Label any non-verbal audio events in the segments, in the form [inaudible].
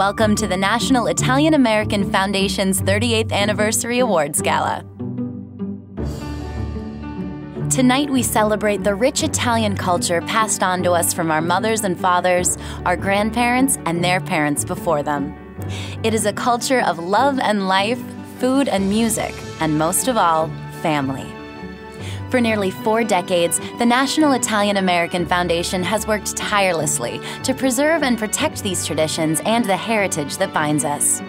welcome to the National Italian American Foundation's 38th Anniversary Awards Gala. Tonight, we celebrate the rich Italian culture passed on to us from our mothers and fathers, our grandparents, and their parents before them. It is a culture of love and life, food and music, and most of all, family. For nearly four decades, the National Italian American Foundation has worked tirelessly to preserve and protect these traditions and the heritage that binds us.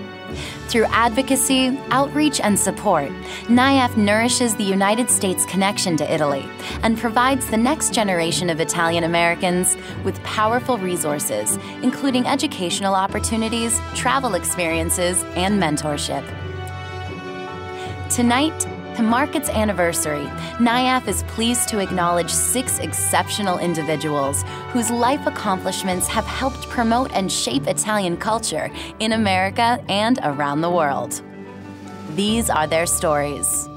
Through advocacy, outreach, and support, NIAF nourishes the United States connection to Italy and provides the next generation of Italian Americans with powerful resources, including educational opportunities, travel experiences, and mentorship. Tonight, to mark its anniversary, NIAF is pleased to acknowledge six exceptional individuals whose life accomplishments have helped promote and shape Italian culture in America and around the world. These are their stories.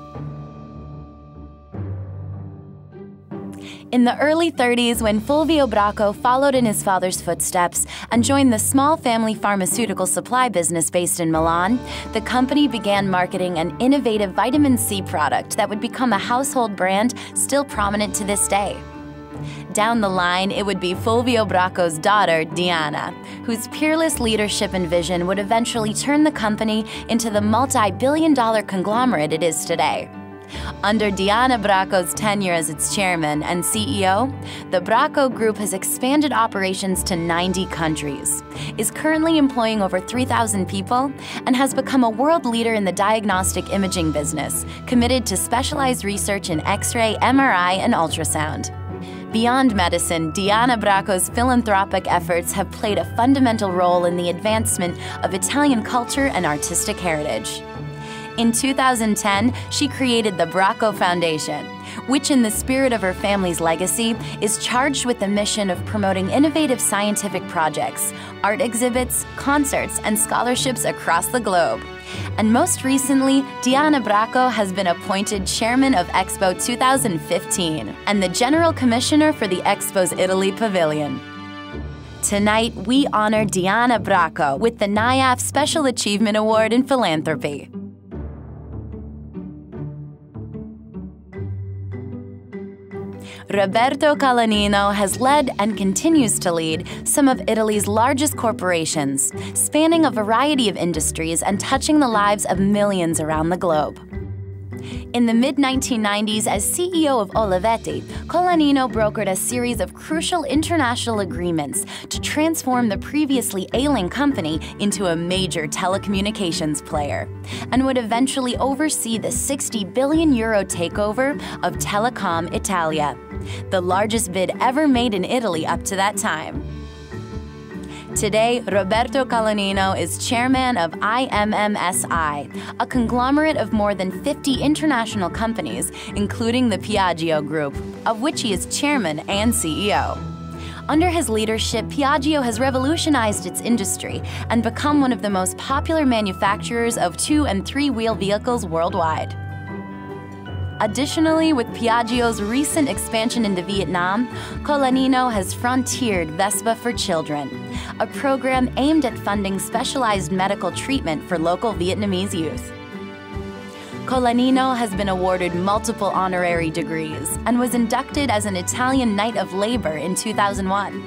In the early 30s, when Fulvio Bracco followed in his father's footsteps and joined the small family pharmaceutical supply business based in Milan, the company began marketing an innovative vitamin C product that would become a household brand still prominent to this day. Down the line, it would be Fulvio Bracco's daughter, Diana, whose peerless leadership and vision would eventually turn the company into the multi billion dollar conglomerate it is today. Under Diana Bracco's tenure as its chairman and CEO, the Bracco Group has expanded operations to 90 countries, is currently employing over 3,000 people, and has become a world leader in the diagnostic imaging business, committed to specialized research in X ray, MRI, and ultrasound. Beyond medicine, Diana Bracco's philanthropic efforts have played a fundamental role in the advancement of Italian culture and artistic heritage. In 2010, she created the Bracco Foundation, which, in the spirit of her family's legacy, is charged with the mission of promoting innovative scientific projects, art exhibits, concerts, and scholarships across the globe. And most recently, Diana Bracco has been appointed chairman of Expo 2015 and the general commissioner for the Expo's Italy Pavilion. Tonight, we honor Diana Bracco with the NIAF Special Achievement Award in Philanthropy. Roberto Colaninno has led and continues to lead some of Italy's largest corporations, spanning a variety of industries and touching the lives of millions around the globe. In the mid 1990s, as CEO of Olivetti, Colaninno brokered a series of crucial international agreements to transform the previously ailing company into a major telecommunications player, and would eventually oversee the 60 billion euro takeover of Telecom Italia, the largest bid ever made in Italy up to that time. Today, Roberto Colaninno is chairman of IMMSI, a conglomerate of more than 50 international companies, including the Piaggio Group, of which he is chairman and CEO. Under his leadership, Piaggio has revolutionized its industry and become one of the most popular manufacturers of two and three wheel vehicles worldwide. Additionally, with Piaggio's recent expansion into Vietnam, Colaninno has frontiered Vespa for Children, a program aimed at funding specialized medical treatment for local Vietnamese youth. Colaninno has been awarded multiple honorary degrees and was inducted as an Italian Knight of Labor in 2001.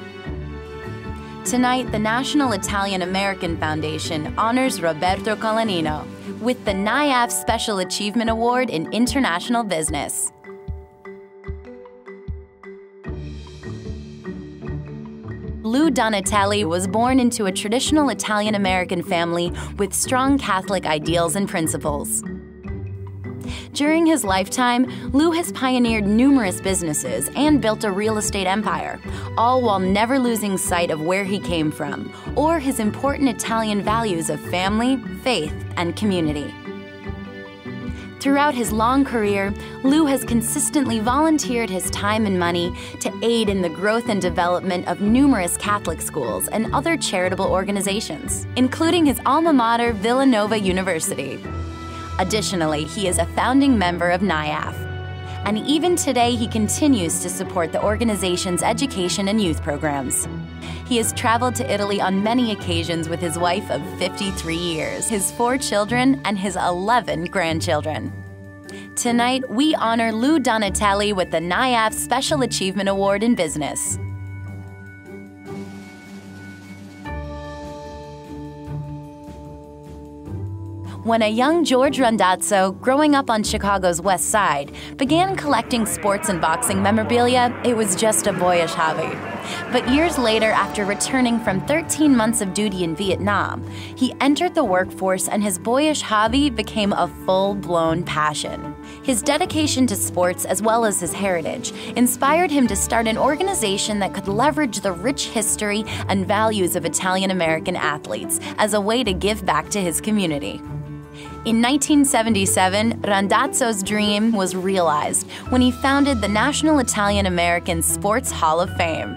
Tonight, the National Italian American Foundation honors Roberto Colaninno with the NIAF Special Achievement Award in International Business. Lou Donatelli was born into a traditional Italian American family with strong Catholic ideals and principles. During his lifetime, Lou has pioneered numerous businesses and built a real estate empire, all while never losing sight of where he came from or his important Italian values of family, faith, and community. Throughout his long career, Lou has consistently volunteered his time and money to aid in the growth and development of numerous Catholic schools and other charitable organizations, including his alma mater, Villanova University. Additionally, he is a founding member of NIAF. and even today he continues to support the organization's education and youth programs. He has traveled to Italy on many occasions with his wife of 53 years, his four children, and his 11 grandchildren. Tonight, we honor Lou Donatelli with the NIAF Special Achievement Award in Business. When a young George Randazzo, growing up on Chicago's West Side, began collecting sports and boxing memorabilia, it was just a boyish hobby. But years later, after returning from 13 months of duty in Vietnam, he entered the workforce and his boyish hobby became a full blown passion. His dedication to sports, as well as his heritage, inspired him to start an organization that could leverage the rich history and values of Italian American athletes as a way to give back to his community. In 1977, Randazzo's dream was realized when he founded the National Italian American Sports Hall of Fame.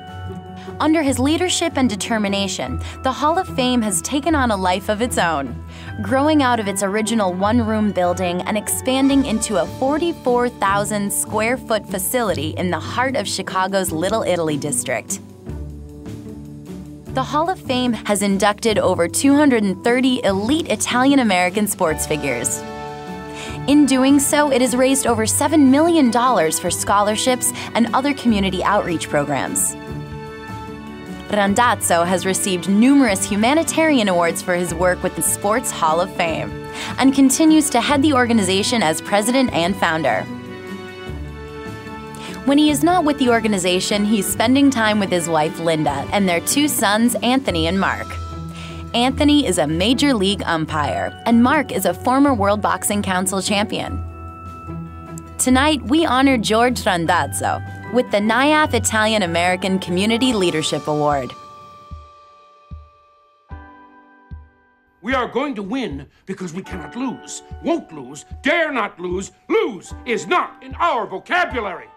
Under his leadership and determination, the Hall of Fame has taken on a life of its own, growing out of its original one room building and expanding into a 44,000 square foot facility in the heart of Chicago's Little Italy district. The Hall of Fame has inducted over 230 elite Italian American sports figures. In doing so, it has raised over $7 million for scholarships and other community outreach programs. Randazzo has received numerous humanitarian awards for his work with the Sports Hall of Fame and continues to head the organization as president and founder. When he is not with the organization, he's spending time with his wife Linda and their two sons, Anthony and Mark. Anthony is a major league umpire, and Mark is a former World Boxing Council champion. Tonight, we honor George Randazzo with the NIAF Italian American Community Leadership Award. We are going to win because we cannot lose, won't lose, dare not lose. Lose is not in our vocabulary.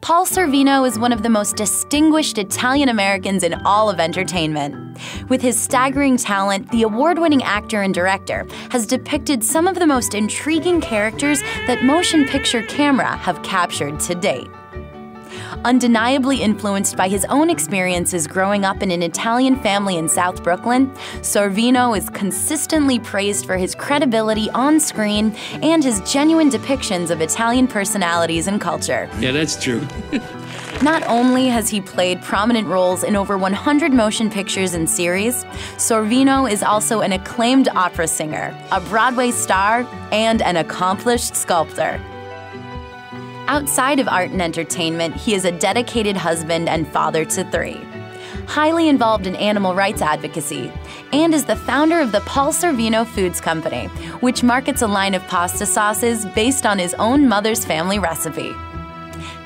Paul Sorvino is one of the most distinguished Italian Americans in all of entertainment. With his staggering talent, the award winning actor and director has depicted some of the most intriguing characters that motion picture camera have captured to date undeniably influenced by his own experiences growing up in an Italian family in South Brooklyn, Sorvino is consistently praised for his credibility on screen and his genuine depictions of Italian personalities and culture. Yeah, that's true. [laughs] Not only has he played prominent roles in over 100 motion pictures and series, Sorvino is also an acclaimed opera singer, a Broadway star, and an accomplished sculptor. Outside of art and entertainment, he is a dedicated husband and father to three. Highly involved in animal rights advocacy, and is the founder of the Paul Sorvino Foods Company, which markets a line of pasta sauces based on his own mother's family recipe.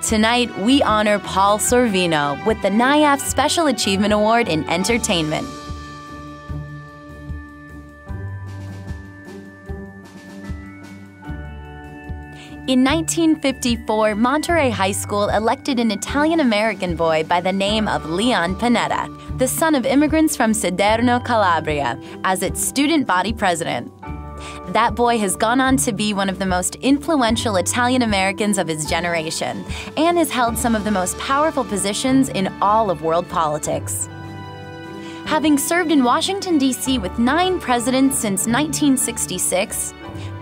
Tonight, we honor Paul Sorvino with the NIAF Special Achievement Award in Entertainment. In 1954, Monterey High School elected an Italian American boy by the name of Leon Panetta, the son of immigrants from Siderno, Calabria, as its student body president. That boy has gone on to be one of the most influential Italian Americans of his generation and has held some of the most powerful positions in all of world politics. Having served in Washington, D.C. with nine presidents since 1966,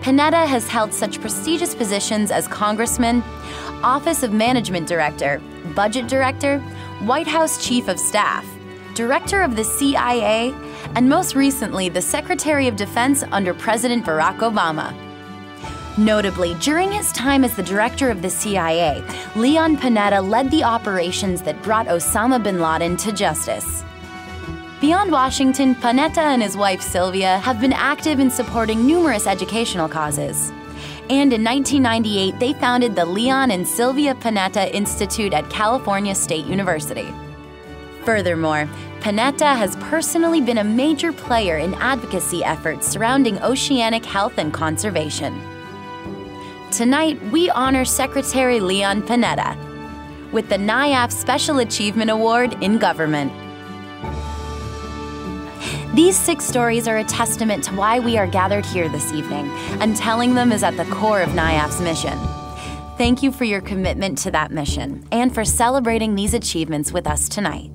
Panetta has held such prestigious positions as Congressman, Office of Management Director, Budget Director, White House Chief of Staff, Director of the CIA, and most recently, the Secretary of Defense under President Barack Obama. Notably, during his time as the director of the CIA, Leon Panetta led the operations that brought Osama bin Laden to justice. Beyond Washington, Panetta and his wife Sylvia have been active in supporting numerous educational causes. And in 1998, they founded the Leon and Sylvia Panetta Institute at California State University. Furthermore, Panetta has personally been a major player in advocacy efforts surrounding oceanic health and conservation. Tonight, we honor Secretary Leon Panetta with the NIAF Special Achievement Award in Government. These six stories are a testament to why we are gathered here this evening, and telling them is at the core of NIAF's mission. Thank you for your commitment to that mission and for celebrating these achievements with us tonight.